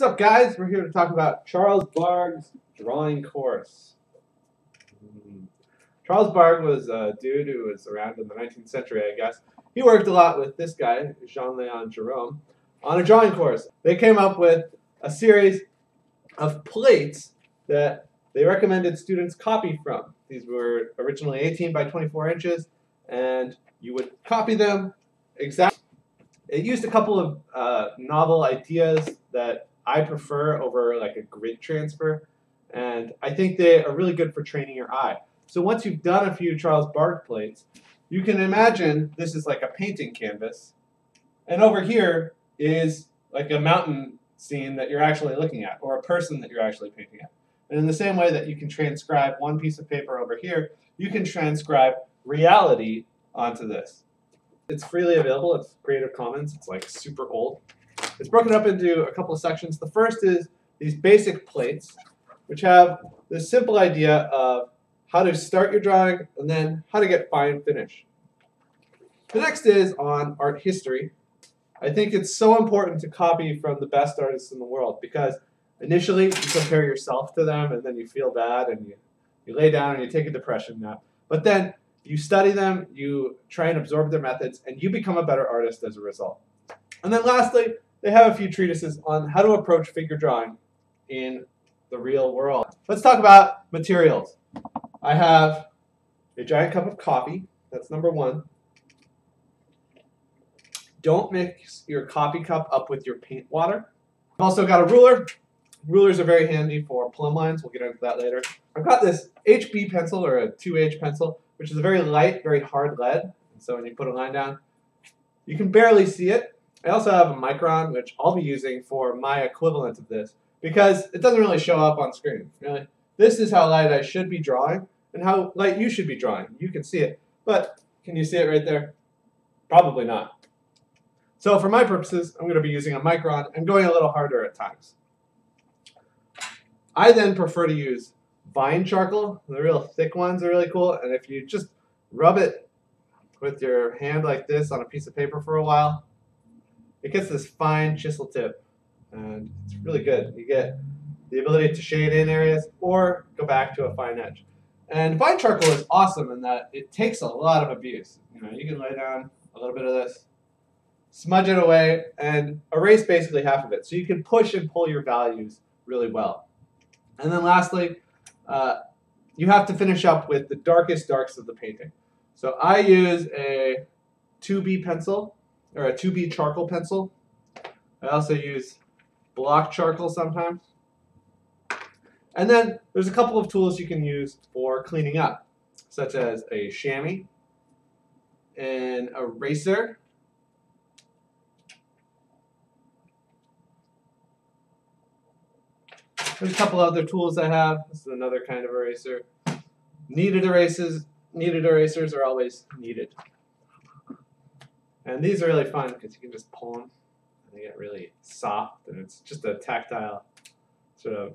What's up, guys? We're here to talk about Charles Bargue's drawing course. Hmm. Charles Bargues was a dude who was around in the 19th century, I guess. He worked a lot with this guy, Jean-Léon Gérôme, on a drawing course. They came up with a series of plates that they recommended students copy from. These were originally 18 by 24 inches, and you would copy them exactly. It used a couple of uh, novel ideas that I prefer over like a grid transfer, and I think they are really good for training your eye. So once you've done a few Charles Bargue plates, you can imagine this is like a painting canvas, and over here is like a mountain scene that you're actually looking at, or a person that you're actually painting at. And in the same way that you can transcribe one piece of paper over here, you can transcribe reality onto this. It's freely available. It's Creative Commons. It's like super old. It's broken up into a couple of sections. The first is these basic plates, which have this simple idea of how to start your drawing and then how to get fine finish. The next is on art history. I think it's so important to copy from the best artists in the world because initially you compare yourself to them and then you feel bad and you, you lay down and you take a depression nap. But then you study them, you try and absorb their methods, and you become a better artist as a result. And then lastly, they have a few treatises on how to approach figure drawing in the real world. Let's talk about materials. I have a giant cup of coffee. That's number one. Don't mix your coffee cup up with your paint water. I've also got a ruler. Rulers are very handy for plumb lines. We'll get into that later. I've got this HB pencil or a 2H pencil, which is a very light, very hard lead. And so when you put a line down, you can barely see it. I also have a micron, which I'll be using for my equivalent of this because it doesn't really show up on screen. Really. This is how light I should be drawing and how light you should be drawing. You can see it, but can you see it right there? Probably not. So for my purposes, I'm going to be using a micron and going a little harder at times. I then prefer to use vine charcoal. The real thick ones are really cool. And if you just rub it with your hand like this on a piece of paper for a while, it gets this fine chisel tip. And it's really good. You get the ability to shade in areas or go back to a fine edge. And vine charcoal is awesome in that it takes a lot of abuse. You know, you can lay down a little bit of this, smudge it away, and erase basically half of it. So you can push and pull your values really well. And then lastly, uh, you have to finish up with the darkest darks of the painting. So I use a 2B pencil, or a 2B charcoal pencil. I also use block charcoal sometimes. And then there's a couple of tools you can use for cleaning up, such as a chamois, an eraser, There's a couple other tools I have. This is another kind of eraser. Kneaded erasers, kneaded erasers are always needed. And these are really fun because you can just pull them and they get really soft and it's just a tactile sort of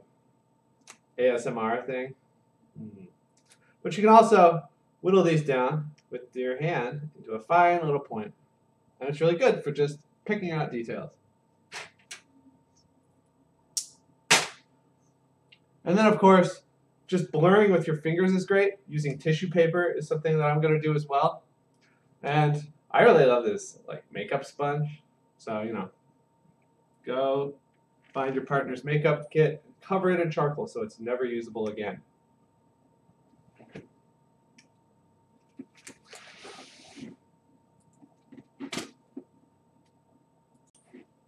ASMR thing. Mm. But you can also whittle these down with your hand into a fine little point. And it's really good for just picking out details. And then, of course, just blurring with your fingers is great. Using tissue paper is something that I'm going to do as well. And I really love this like makeup sponge. So, you know, go find your partner's makeup kit, cover it in charcoal so it's never usable again.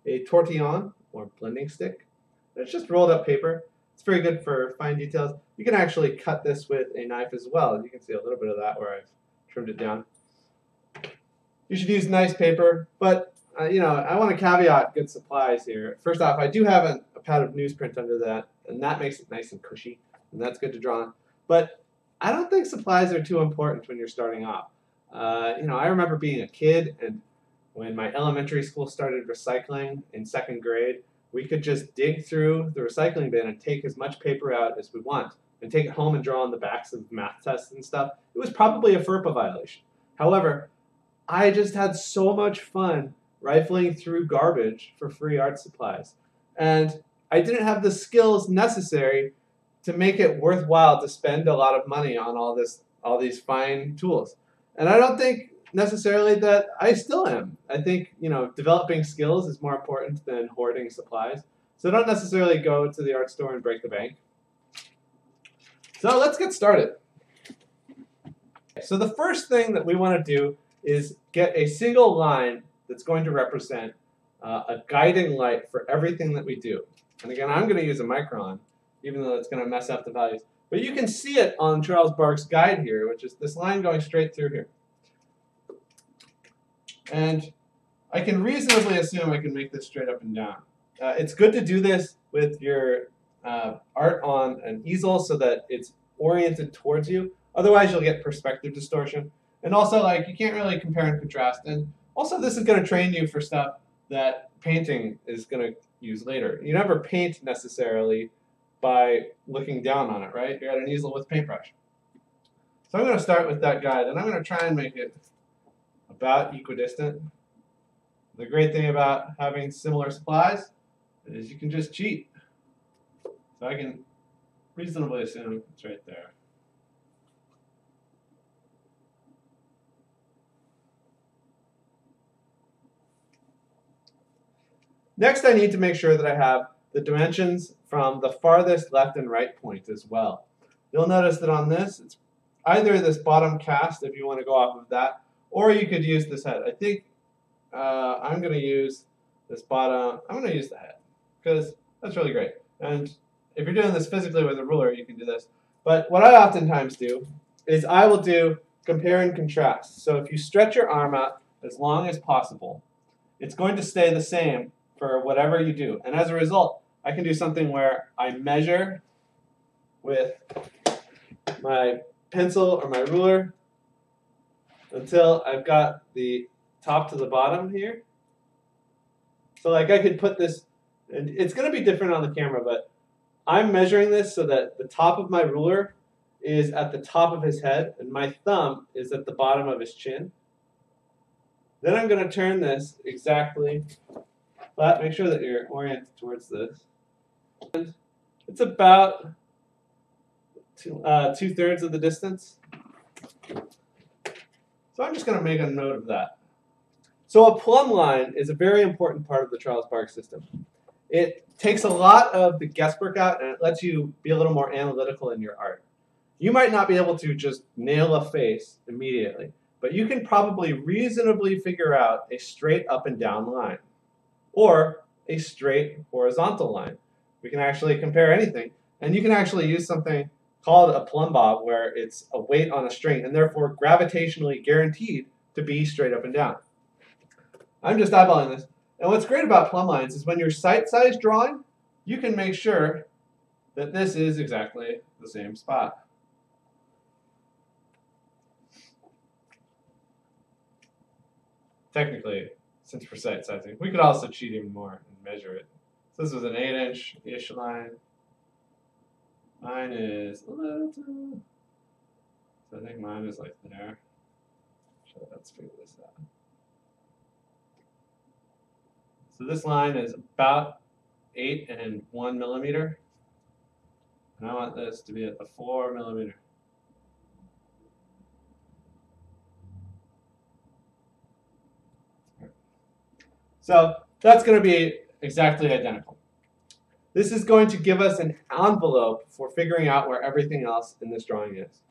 A tortillon, or blending stick. It's just rolled up paper It's very good for fine details. You can actually cut this with a knife as well. You can see a little bit of that where I've trimmed it down. You should use nice paper, but uh, you know, I want to caveat good supplies here. First off, I do have a, a pad of newsprint under that, and that makes it nice and cushy, and that's good to draw on. But I don't think supplies are too important when you're starting off. Uh, you know, I remember being a kid, and when my elementary school started recycling in second grade, we could just dig through the recycling bin and take as much paper out as we want and take it home and draw on the backs of math tests and stuff. It was probably a FERPA violation. However, I just had so much fun rifling through garbage for free art supplies. And I didn't have the skills necessary to make it worthwhile to spend a lot of money on all this all these fine tools. And I don't think necessarily that I still am. I think, you know, developing skills is more important than hoarding supplies. So don't necessarily go to the art store and break the bank. So let's get started. So the first thing that we want to do is get a single line that's going to represent uh, a guiding light for everything that we do. And again, I'm going to use a micron, even though it's going to mess up the values. But you can see it on Charles Bargue's guide here, which is this line going straight through here. And I can reasonably assume I can make this straight up and down. Uh, it's good to do this with your uh, art on an easel so that it's oriented towards you. Otherwise, you'll get perspective distortion. And also, like, you can't really compare and contrast. And also, this is going to train you for stuff that painting is going to use later. You never paint necessarily by looking down on it, right? You're at an easel with paintbrush. So I'm going to start with that guide, and I'm going to try and make it about equidistant. The great thing about having similar supplies is you can just cheat. So I can reasonably assume it's right there. Next, I need to make sure that I have the dimensions from the farthest left and right point as well. You'll notice that on this, it's either this bottom cast, if you want to go off of that, or you could use this head. I think uh, I'm going to use this bottom. I'm going to use the head because that's really great. And if you're doing this physically with a ruler, you can do this. But what I oftentimes do is I will do compare and contrast. So if you stretch your arm out as long as possible, it's going to stay the same for whatever you do. And as a result, I can do something where I measure with my pencil or my ruler until I've got the top to the bottom here. So like I could put this, and it's going to be different on the camera, but I'm measuring this so that the top of my ruler is at the top of his head and my thumb is at the bottom of his chin. Then I'm going to turn this exactly flat. Make sure that you're oriented towards this. And it's about two, uh, two thirds of the distance. So I'm just going to make a note of that. So a plumb line is a very important part of the Charles Bargue's system. It takes a lot of the guesswork out and it lets you be a little more analytical in your art. You might not be able to just nail a face immediately, but you can probably reasonably figure out a straight up and down line or a straight horizontal line. We can actually compare anything and you can actually use something called a plumb bob, where it's a weight on a string and therefore gravitationally guaranteed to be straight up and down. I'm just eyeballing this. And what's great about plumb lines is when you're sight size drawing, you can make sure that this is exactly the same spot. Technically, since we're sizing, we could also cheat even more and measure it. So this was an 8 inch-ish line. Mine is a little too. So I think mine is like there. So let's figure this out. So this line is about 8 and 1 millimeter. And I want this to be at the 4 millimeter. So that's going to be exactly identical. This is going to give us an envelope for figuring out where everything else in this drawing is.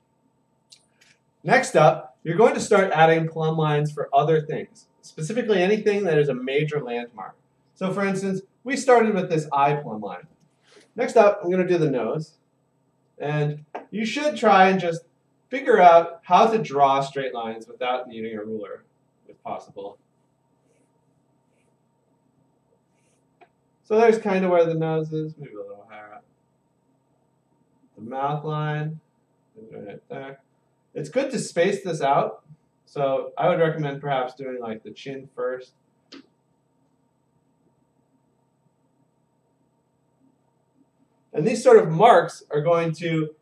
Next up, you're going to start adding plumb lines for other things, specifically anything that is a major landmark. So for instance, we started with this eye plumb line. Next up, I'm going to do the nose. And you should try and just figure out how to draw straight lines without needing a ruler, if possible. So there's kind of where the nose is, maybe a little higher up. The mouth line, right there. It's good to space this out. So I would recommend perhaps doing like the chin first. And these sort of marks are going to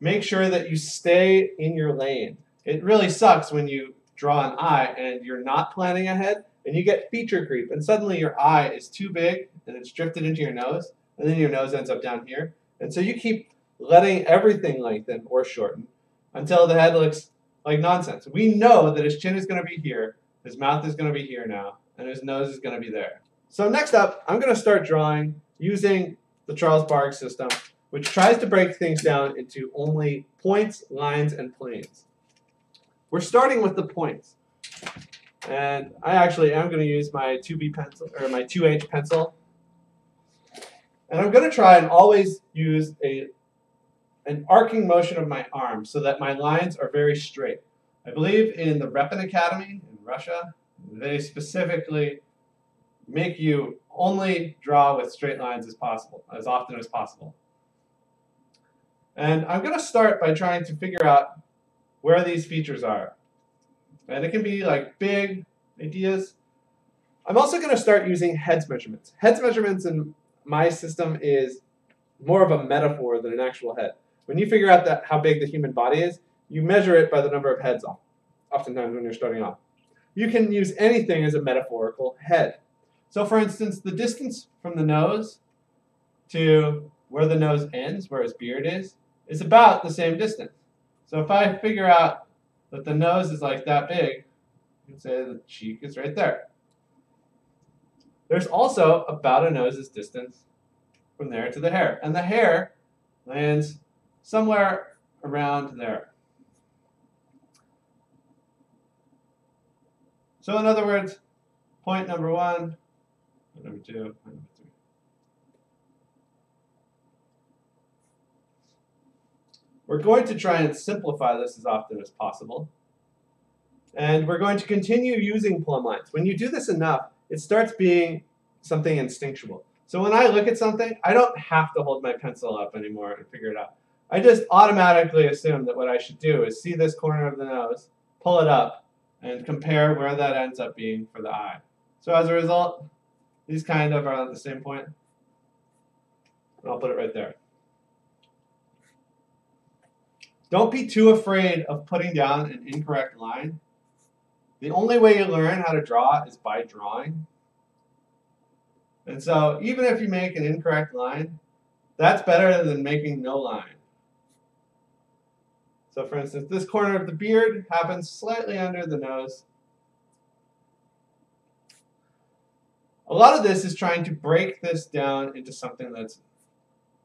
make sure that you stay in your lane. It really sucks when you draw an eye and you're not planning ahead and you get feature creep and suddenly your eye is too big and it's drifted into your nose and then your nose ends up down here. And so you keep letting everything lengthen or shorten until the head looks like nonsense. We know that his chin is going to be here, his mouth is going to be here now, and his nose is going to be there. So next up, I'm going to start drawing using the Charles Bargue system, which tries to break things down into only points, lines, and planes. We're starting with the points. And I actually am going to use my 2B pencil or my 2H pencil. And I'm going to try and always use a an arcing motion of my arm so that my lines are very straight. I believe in the Repin Academy in Russia, they specifically make you only draw with straight lines as possible, as often as possible. And I'm going to start by trying to figure out where these features are. And it can be like big ideas. I'm also going to start using heads measurements. Heads measurements in my system is more of a metaphor than an actual head. When you figure out that how big the human body is, you measure it by the number of heads oftentimes when you're starting off. You can use anything as a metaphorical head. So for instance, the distance from the nose to where the nose ends, where his beard is, is about the same distance. So if I figure out that the nose is like that big, you can say the cheek is right there. There's also about a nose's distance from there to the hair. And the hair lands somewhere around there. So in other words, point number one, point number two, point number three. We're going to try and simplify this as often as possible. And we're going to continue using plumb lines. When you do this enough, it starts being something instinctual. So when I look at something, I don't have to hold my pencil up anymore and figure it out. I just automatically assume that what I should do is see this corner of the nose, pull it up, and compare where that ends up being for the eye. So as a result, these kind of are at the same point. I'll put it right there. Don't be too afraid of putting down an incorrect line. The only way you learn how to draw is by drawing. And so even if you make an incorrect line, that's better than making no line. So for instance, this corner of the beard happens slightly under the nose. A lot of this is trying to break this down into something that's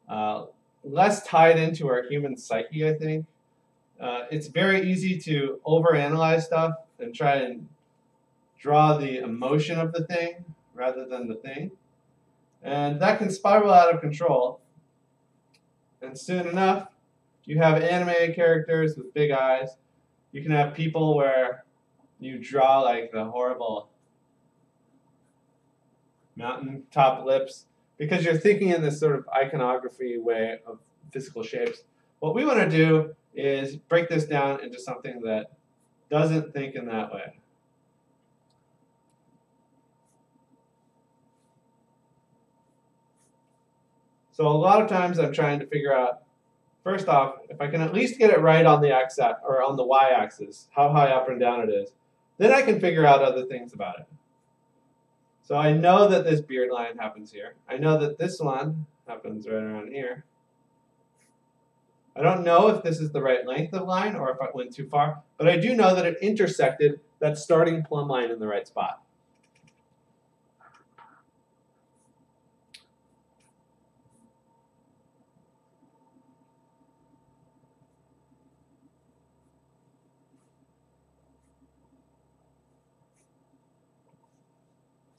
uh, less tied into our human psyche, I think. Uh, it's very easy to overanalyze stuff and try and draw the emotion of the thing rather than the thing. And that can spiral out of control. And soon enough, you have anime characters with big eyes. You can have people where you draw like the horrible mountain top lips because you're thinking in this sort of iconography way of physical shapes. What we want to do is break this down into something that doesn't think in that way. So a lot of times I'm trying to figure out First off, if I can at least get it right on the x or on the y-axis, how high up and down it is, then I can figure out other things about it. So I know that this beard line happens here. I know that this one happens right around here. I don't know if this is the right length of line or if I went too far, but I do know that it intersected that starting plumb line in the right spot.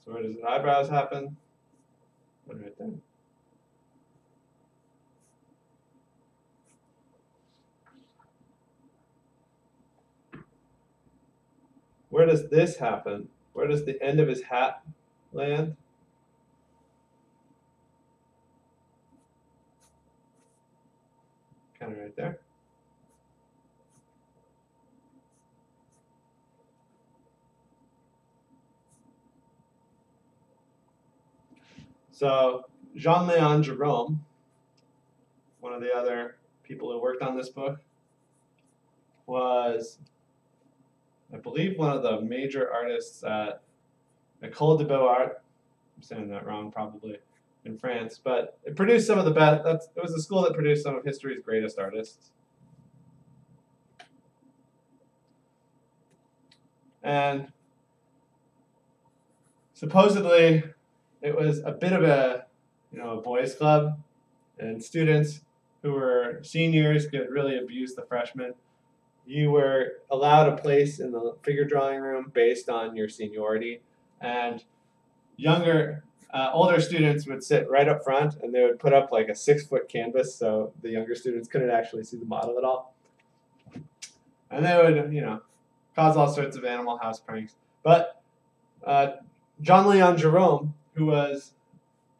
So where does the eyebrows happen? Right there. Where does this happen? Where does the end of his hat land? Kind of right there. So Jean-Léon Gérôme, one of the other people who worked on this book, was, I believe, one of the major artists at École de Beaux Arts. I'm saying that wrong, probably. in France, but it produced some of the best. That's, it was a school that produced some of history's greatest artists. And supposedly, it was a bit of a, you know, a boys' club, and students who were seniors could really abuse the freshmen. You were allowed a place in the figure drawing room based on your seniority, and younger, uh, older students would sit right up front, and they would put up like a six-foot canvas, so the younger students couldn't actually see the model at all. And they would, you know, cause all sorts of animal house pranks. But uh, John Leon Gérôme, who was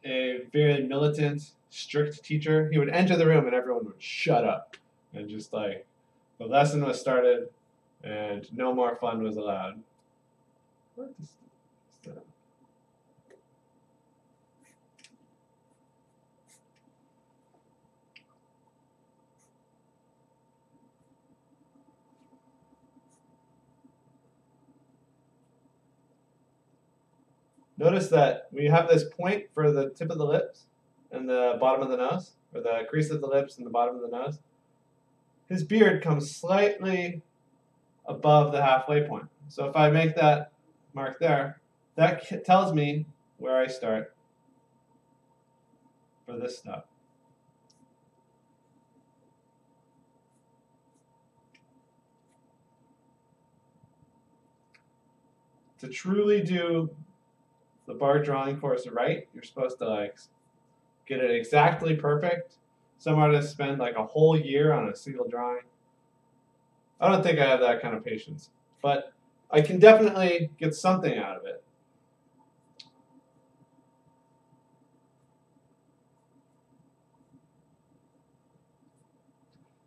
a very militant, strict teacher, he would enter the room and everyone would shut up and just like the lesson was started and no more fun was allowed. Notice that we have this point for the tip of the lips and the bottom of the nose, or the crease of the lips and the bottom of the nose. His beard comes slightly above the halfway point. So if I make that mark there, that tells me where I start for this stuff. To truly do the Bargue drawing course right, you're supposed to like get it exactly perfect. Some artists spend like a whole year on a single drawing. I don't think I have that kind of patience, but I can definitely get something out of it.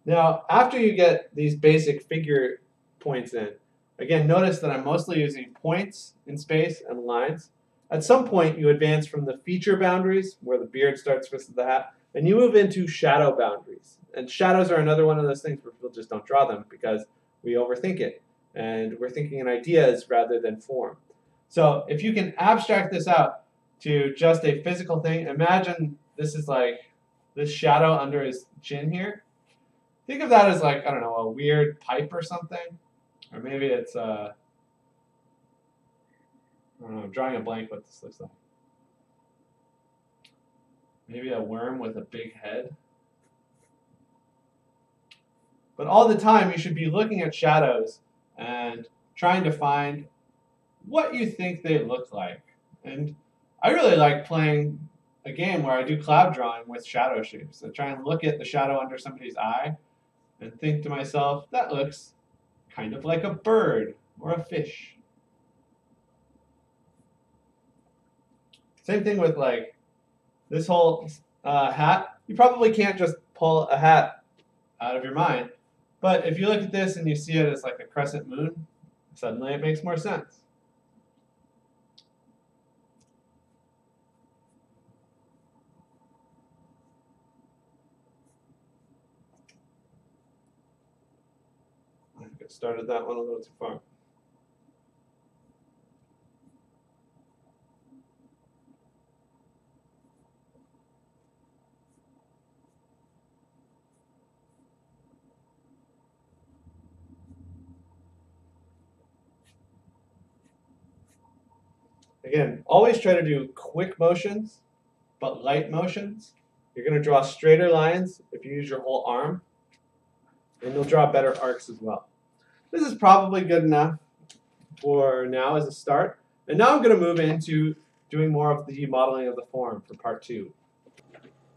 Now, after you get these basic figure points in, again, notice that I'm mostly using points in space and lines. At some point, you advance from the feature boundaries, where the beard starts versus the hat, and you move into shadow boundaries. And shadows are another one of those things where people just don't draw them because we overthink it. And we're thinking in ideas rather than form. So if you can abstract this out to just a physical thing, imagine this is like this shadow under his chin here. Think of that as like, I don't know, a weird pipe or something. Or maybe it's uh, I don't know, I'm drawing a blank what this looks like. Maybe a worm with a big head. But all the time, you should be looking at shadows and trying to find what you think they look like. And I really like playing a game where I do cloud drawing with shadow shapes. I try and look at the shadow under somebody's eye and think to myself, that looks kind of like a bird or a fish. Same thing with like this whole uh, hat. You probably can't just pull a hat out of your mind. But if you look at this and you see it as like a crescent moon, suddenly it makes more sense. I started that one a little too far. Again, always try to do quick motions, but light motions. You're going to draw straighter lines if you use your whole arm, and you'll draw better arcs as well. This is probably good enough for now as a start. And now I'm going to move into doing more of the modeling of the form for part two.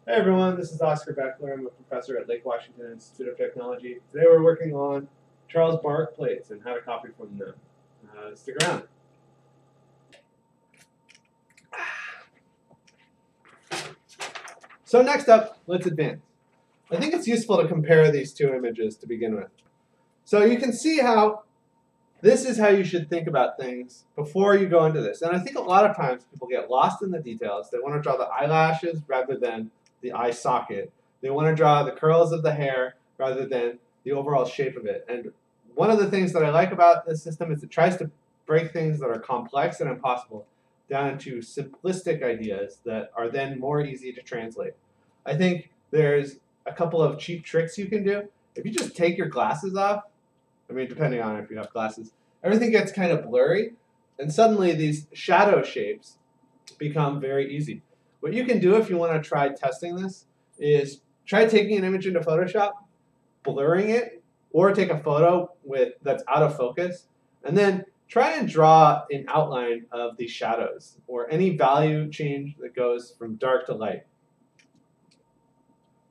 Hey everyone, this is Oscar Baechler. I'm a professor at Lake Washington Institute of Technology. Today we're working on Charles Bargue plates and how to copy from them. Uh, stick around. So next up, let's advance. I think it's useful to compare these two images to begin with. So you can see how this is how you should think about things before you go into this. And I think a lot of times people get lost in the details. They want to draw the eyelashes rather than the eye socket. They want to draw the curls of the hair rather than the overall shape of it. And one of the things that I like about this system is it tries to break things that are complex and impossible down into simplistic ideas that are then more easy to translate. I think there's a couple of cheap tricks you can do. If you just take your glasses off, I mean, depending on if you have glasses, everything gets kind of blurry, and suddenly these shadow shapes become very easy. What you can do if you want to try testing this is try taking an image into Photoshop, blurring it, or take a photo with that's out of focus, and then try and draw an outline of the shadows or any value change that goes from dark to light.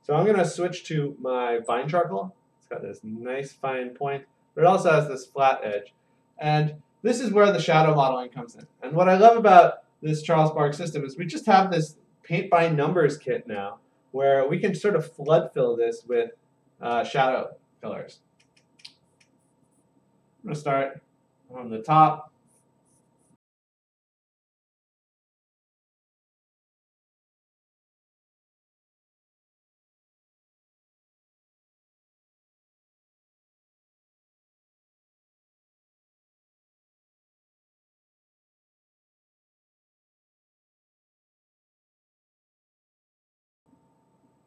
So I'm going to switch to my vine charcoal. It's got this nice fine point, but it also has this flat edge. And this is where the shadow modeling comes in. And what I love about this Charles Bargue system is we just have this paint by numbers kit now where we can sort of flood fill this with uh, shadow colors. I'm going to start on the top.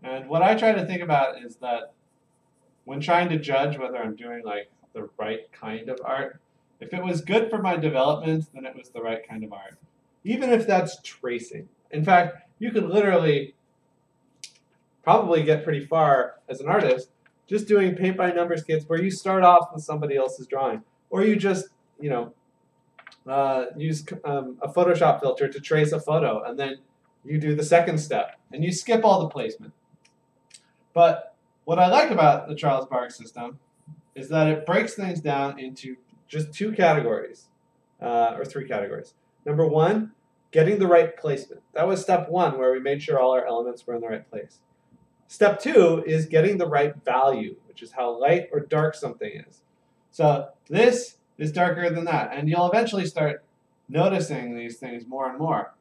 And what I try to think about is that when trying to judge whether I'm doing like the right kind of art, if it was good for my development, then it was the right kind of art. Even if that's tracing. In fact, you could literally probably get pretty far as an artist just doing paint by numbers kits where you start off with somebody else's drawing. Or you just, you know, uh, use um, a Photoshop filter to trace a photo and then you do the second step and you skip all the placement. But what I like about the Charles Bargue system is that it breaks things down into just two categories, uh, or three categories. Number one, getting the right placement. That was step one, where we made sure all our elements were in the right place. Step two is getting the right value, which is how light or dark something is. So this is darker than that, and you'll eventually start noticing these things more and more.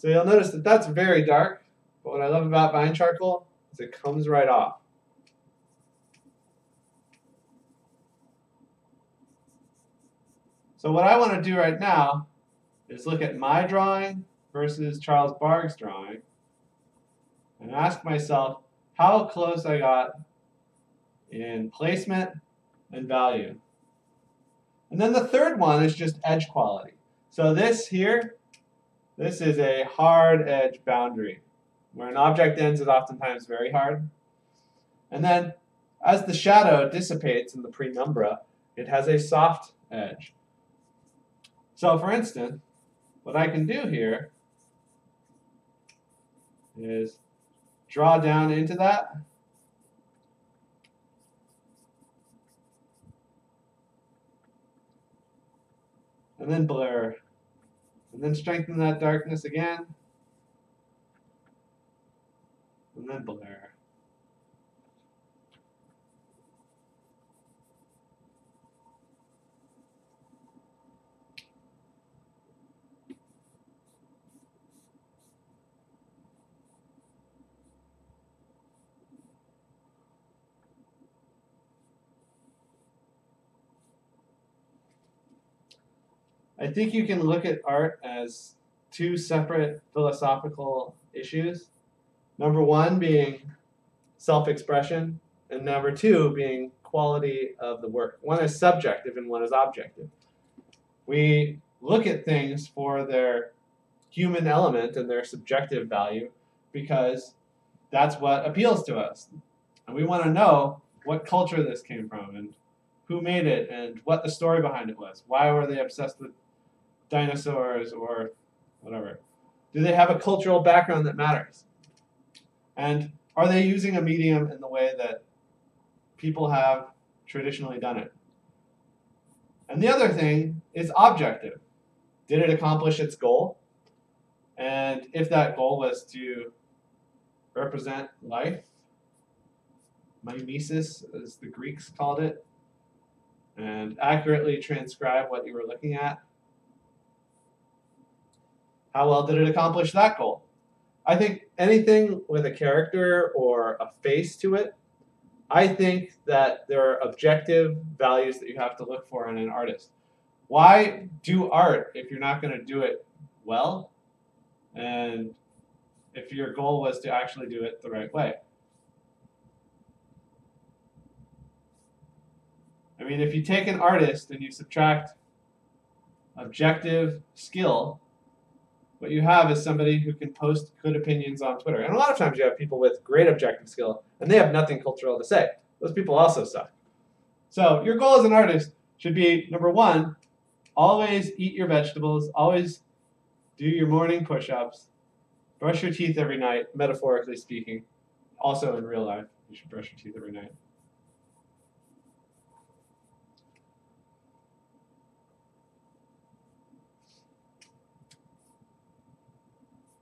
So you'll notice that that's very dark, but what I love about vine charcoal is it comes right off. So what I want to do right now is look at my drawing versus Charles Bargue's drawing and ask myself how close I got in placement and value. And then the third one is just edge quality. So this here this is a hard edge boundary. Where an object ends is oftentimes very hard. And then as the shadow dissipates in the penumbra, it has a soft edge. So for instance, what I can do here is draw down into that and then blur and then strengthen that darkness again. And then blur. I think you can look at art as two separate philosophical issues. Number one being self-expression, and number two being quality of the work. One is subjective and one is objective. We look at things for their human element and their subjective value because that's what appeals to us. And we want to know what culture this came from and who made it and what the story behind it was. Why were they obsessed with dinosaurs or whatever? Do they have a cultural background that matters? And are they using a medium in the way that people have traditionally done it? And the other thing is objective. Did it accomplish its goal? And if that goal was to represent life, mimesis, as the Greeks called it, and accurately transcribe what you were looking at, how well did it accomplish that goal? I think anything with a character or a face to it I think that there are objective values that you have to look for in an artist. Why do art if you're not going to do it well? And if your goal was to actually do it the right way. I mean, if you take an artist and you subtract objective skill, what you have is somebody who can post good opinions on Twitter. And a lot of times you have people with great objective skill and they have nothing cultural to say. Those people also suck. So your goal as an artist should be number one, always eat your vegetables, always do your morning push-ups, brush your teeth every night, metaphorically speaking. Also in real life, you should brush your teeth every night.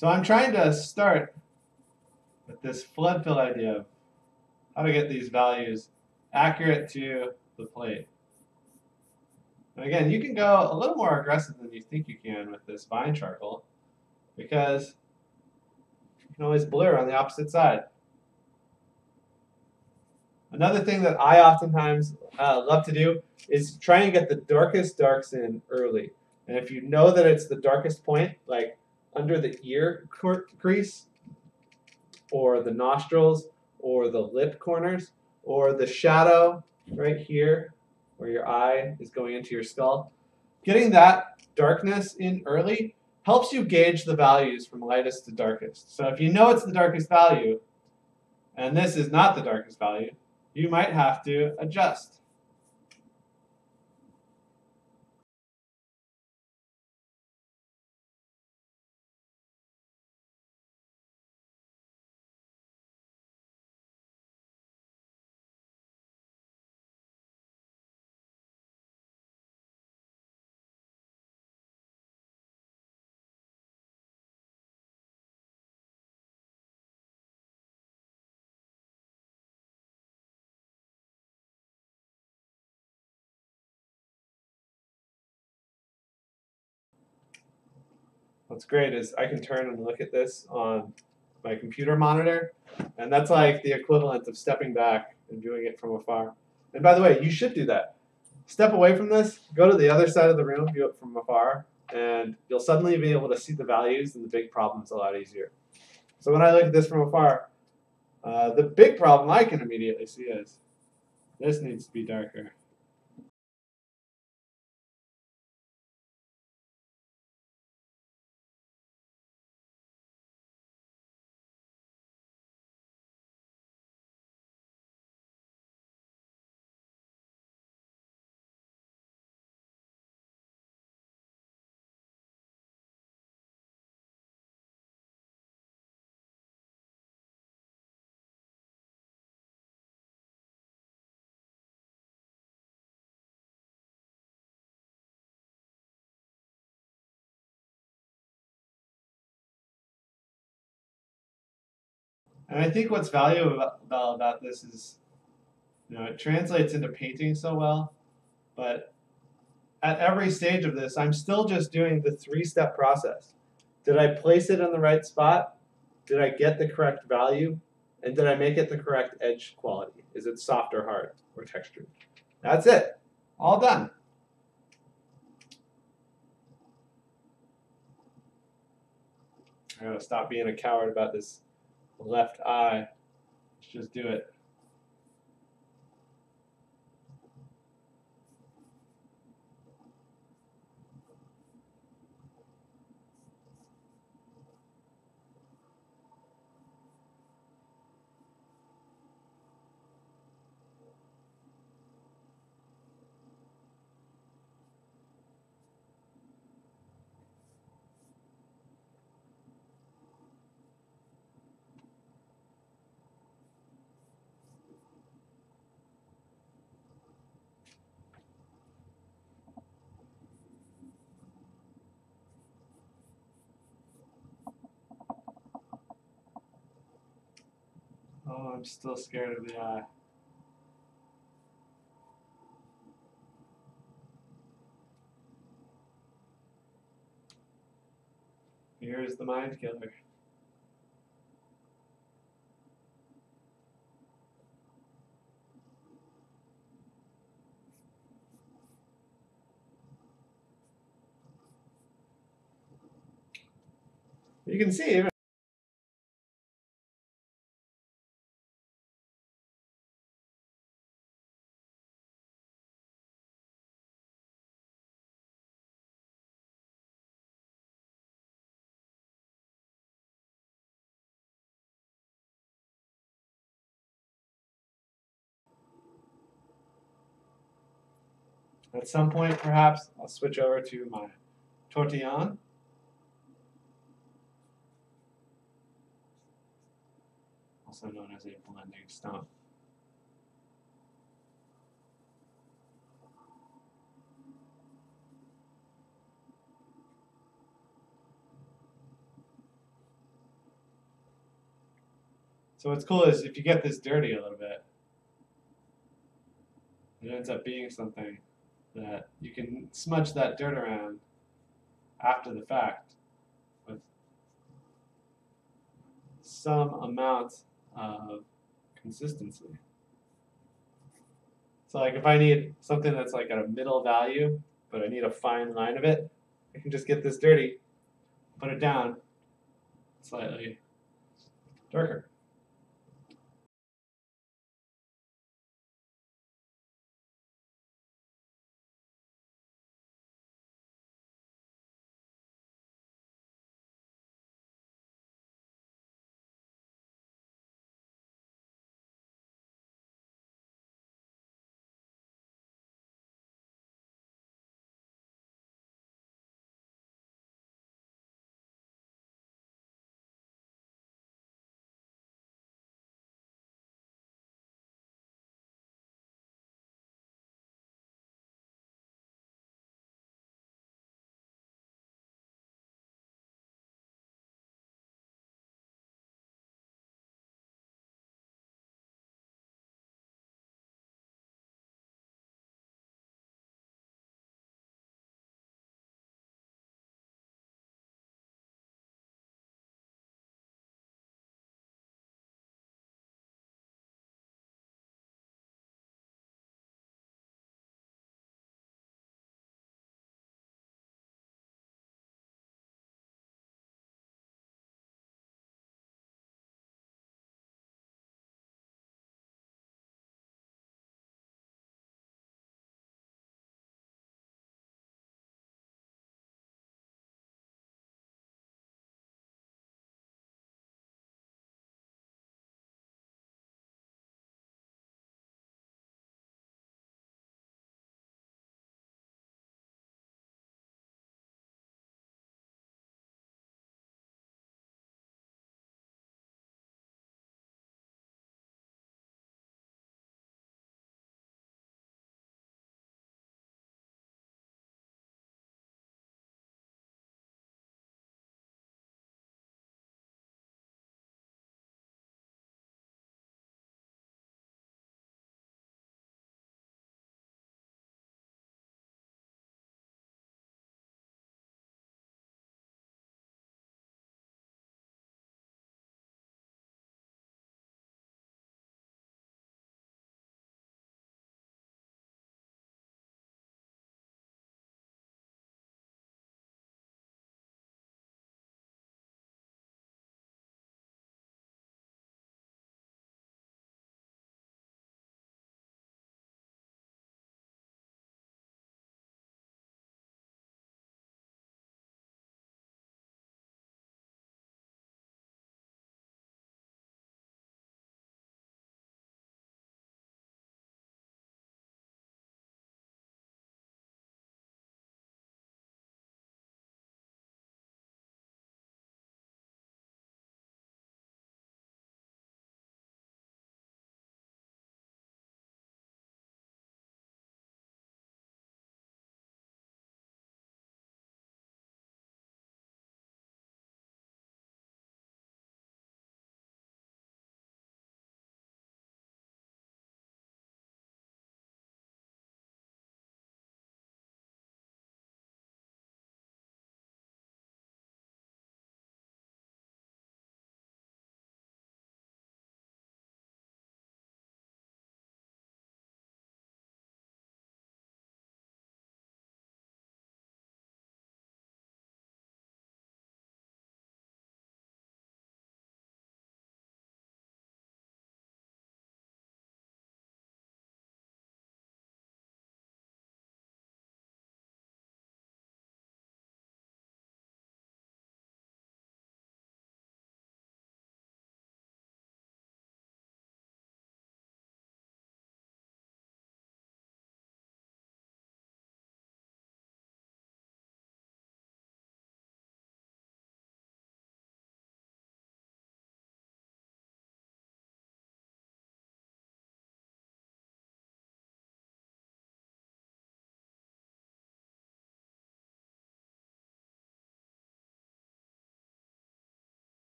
So I'm trying to start with this flood fill idea of how to get these values accurate to the plate. And again, you can go a little more aggressive than you think you can with this vine charcoal because you can always blur on the opposite side. Another thing that I oftentimes uh, love to do is try and get the darkest darks in early. And if you know that it's the darkest point, like under the ear crease or the nostrils or the lip corners or the shadow right here where your eye is going into your skull. Getting that darkness in early helps you gauge the values from lightest to darkest. So if you know it's the darkest value and this is not the darkest value, you might have to adjust. What's great is I can turn and look at this on my computer monitor, and that's like the equivalent of stepping back and viewing it from afar. And by the way, you should do that. Step away from this, go to the other side of the room, view it from afar, and you'll suddenly be able to see the values and the big problems a lot easier. So when I look at this from afar, uh, the big problem I can immediately see is this needs to be darker. And I think what's valuable about, this is, you know, it translates into painting so well, but at every stage of this, I'm still just doing the three-step process. Did I place it in the right spot? Did I get the correct value? And did I make it the correct edge quality? Is it soft or hard or textured? That's it. All done. I gotta stop being a coward about this left eye. Let's just do it. I'm still scared of the eye. Here's the mind killer. You can see At some point, perhaps, I'll switch over to my tortillon. Also known as a blending stump. So what's cool is if you get this dirty a little bit, it ends up being something that you can smudge that dirt around after the fact with some amount of consistency. So like if I need something that's like at a middle value, but I need a fine line of it, I can just get this dirty, put it down slightly darker.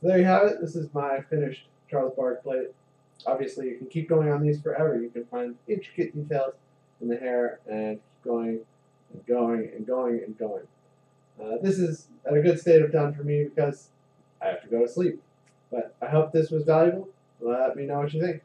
So there you have it. This is my finished Charles Bargue plate. Obviously, you can keep going on these forever. You can find intricate details in the hair and keep going and going and going and going. Uh, this is at a good state of done for me because I have to go to sleep. But I hope this was valuable. Let me know what you think.